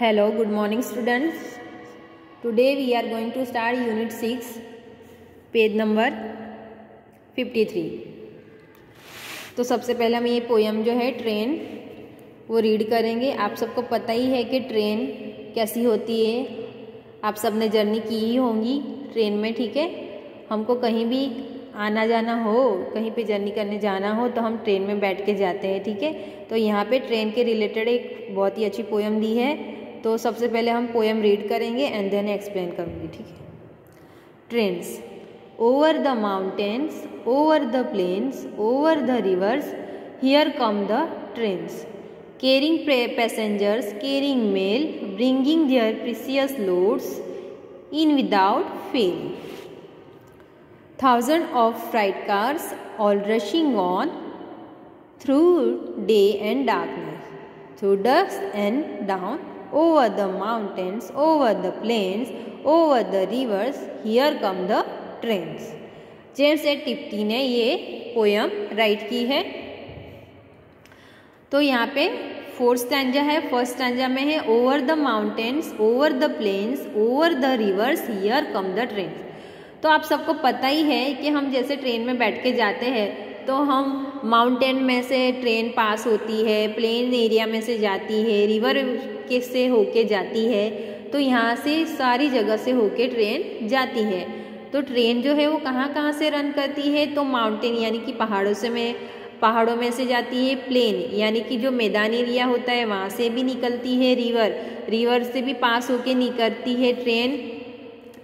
Hello, good morning students. Today we are going to start unit 6, page number 53. तो सबसे पहले हम ये पोयम जो है ट्रेन वो रीड करेंगे। आप सबको पता ही है कि ट्रेन कैसी होती है। आप सबने जर्नी की ही होंगी ट्रेन में ठीक है? हमको कहीं भी आना जाना हो कहीं पे जर्नी करने जाना हो तो हम ट्रेन में बैठ के जाते हैं ठीक है? तो यहाँ पे ट्रेन के रिलेटेड एक बहुत ही अच्छी पोयम दी है। तो सबसे पहले हम पोएम रीड करेंगे एंड देन एक्सप्लेन करूँगी, ठीक है? Trains over the mountains over the plains over the rivers here come the trains carrying passengers carrying mail bringing their precious loads in without fail thousand of freight cars all rushing on through day and darkness through dust and down over the mountains, over the plains, over the rivers, here come the trains. James S Tippett ने ये poem write की है। तो यहाँ पे fourth stanza है first stanza में है over the mountains over the plains over the rivers here come the train तो आप सबको पता ही है कि हम जैसे ट्रेन में बैठ के जाते हैं तो हम माउंटेन में से ट्रेन पास होती है प्लेन एरिया में से जाती है रिवर के से होके जाती है तो यहाँ से सारी जगह से होके ट्रेन जाती है। तो ट्रेन जो है वो कहाँ कहाँ से रन करती है? तो माउंटेन यानी कि पहाड़ों से में, पहाड़ों में से जाती है प्लेन यानी कि जो मैदानी एरिया होता है वहाँ से भी निकलती है रिवर रिवर से भी पास होके निकलती है ट्रेन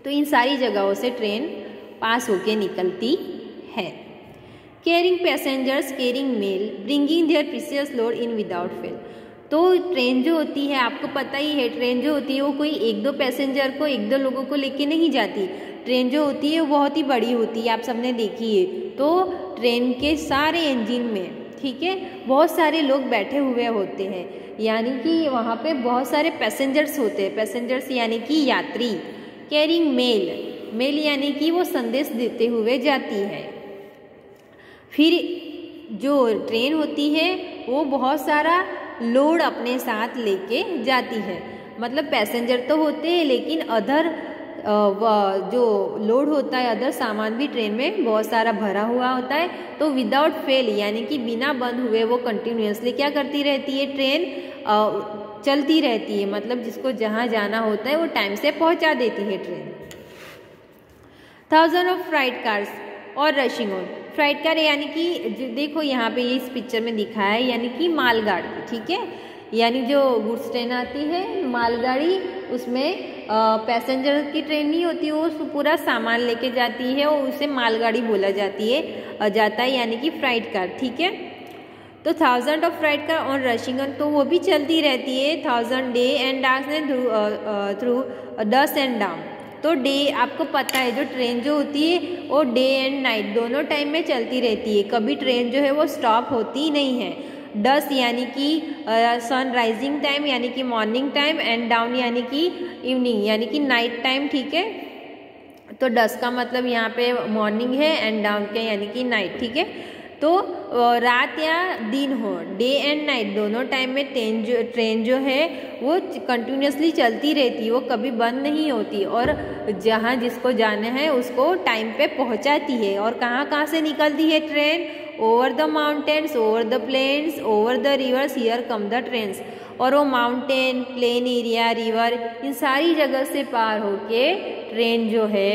तो इन सारी जगहों से ट्रेन पास होके निकलती है। Carrying passengers carrying mail bringing their precious load in without fail तो ट्रेन जो होती है, आपको पता ही है ट्रेन जो होती है, वो कोई एक दो पैसेंजर को, एक दो लोगों को लेके नहीं जाती। ट्रेन जो होती है, वो बहुत ही बड़ी होती है, आप सबने देखी है। तो ट्रेन के सारे इंजन में, ठीक है, बहुत सारे लोग बैठे हुए होते हैं। यानी कि वहाँ पे बहुत सारे पैसेंजर्स होते हैं। पैसेंजर्स यानी कि यात्री कैरिंग मेल मेल यानी कि वो संदेश देते हुए जाती है। फिर जो ट्रेन होती है, वो बहुत सारा लोड अपने साथ लेके जाती है। मतलब पैसेंजर तो होते हैं, लेकिन अदर जो लोड होता है, अदर सामान भी ट्रेन में बहुत सारा भरा हुआ होता है। तो विदाउट फेल यानी कि बिना बंद हुए वो कंटिन्यूसली क्या करती रहती है, ट्रेन चलती रहती है। मतलब जिसको जहाँ जाना होता है, वो टाइम से पहुँचा देती है train. Thousand of freight cars और रशिंग ऑन फ्राइट कार यानी कि देखो यहाँ पे इस पिक्चर में दिखा है यानी कि मालगाड़ी ठीक है यानी जो गुड्स ट्रेन आती है मालगाड़ी उसमें पैसेंजर की ट्रेन नहीं होती वो पूरा सामान लेके जाती है और उसे मालगाड़ी बोला जाती है जाता है यानी कि फ्राइट कार ठीक है तो thousand of freight car on rushing तो वो भी चलती रहती है thousand day and dark through dust and down तो डे आपको पता है, जो ट्रेन जो होती है, वो डे एंड नाइट दोनों टाइम में चलती रहती है। कभी ट्रेन जो है, वो स्टॉप होती ही नहीं है। डस यानी कि सन राइजिंग टाइम यानी कि मॉर्निंग टाइम एंड डाउन यानी कि इवनिंग यानी कि नाइट टाइम ठीक है? तो डस का मतलब यहाँ पे मॉर्निंग है एंड डाउन के यानी कि नाइट ठीक है? तो रात या दिन हो डे एंड नाइट दोनों टाइम में ट्रेन जो ट्रेन जो है, वो कंटिन्यूसली चलती रहती है वो कभी बंद नहीं होती और जहाँ जिसको जाना है, उसको टाइम पे पहुँचाती है और कहाँ कहाँ से निकलती है train over the mountains over the plains over the rivers here come the trains और वो माउंटेन प्लेन एरिया रिवर इन सारी जगह से पार होके ट्रेन जो है,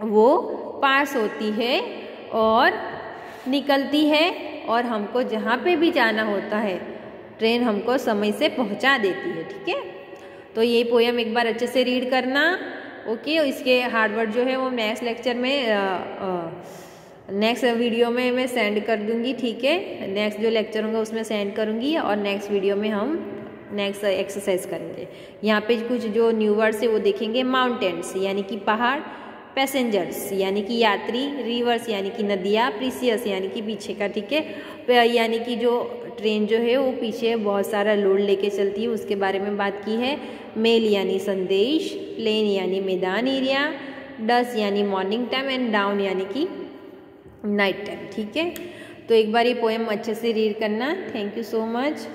वो पास होती है और निकलती है और हमको जहाँ पे भी जाना होता है, ट्रेन हमको समय से पहुँचा देती है, ठीक है? तो ये पोएम एक बार अच्छे से रीड करना ओके इसके हार्डवर्ड जो है वो नेक्स्ट लेक्चर में नेक्स्ट वीडियो में मैं सेंड कर दूँगी, ठीक है? नेक्स्ट जो लेक्चर होगा उसमें सेंड करूँगी और नेक्स्ट वीडियो में हम नेक्स्ट एक्सरसाइज करेंगे। यहाँ पे कुछ जो न्यू वर्ड्स है वो देखेंगे माउंटेन्स यानी कि पहाड़ पैसेंजर्स यानी कि यात्री रिवर्स यानी कि नदियाँ प्रीसियस यानी कि पीछे का, ठीक है? यानी कि जो ट्रेन जो है, वो पीछे बहुत सारा लोड लेके चलती है। उसके बारे में बात की है। मेल यानी संदेश प्लेन यानी मैदान एरिया डस यानी मॉर्निंग टाइम एंड डाउन यानी कि नाइट टाइम ठीक है? तो एक बार ये पोएम अच्छे से रीड करना। Thank you so much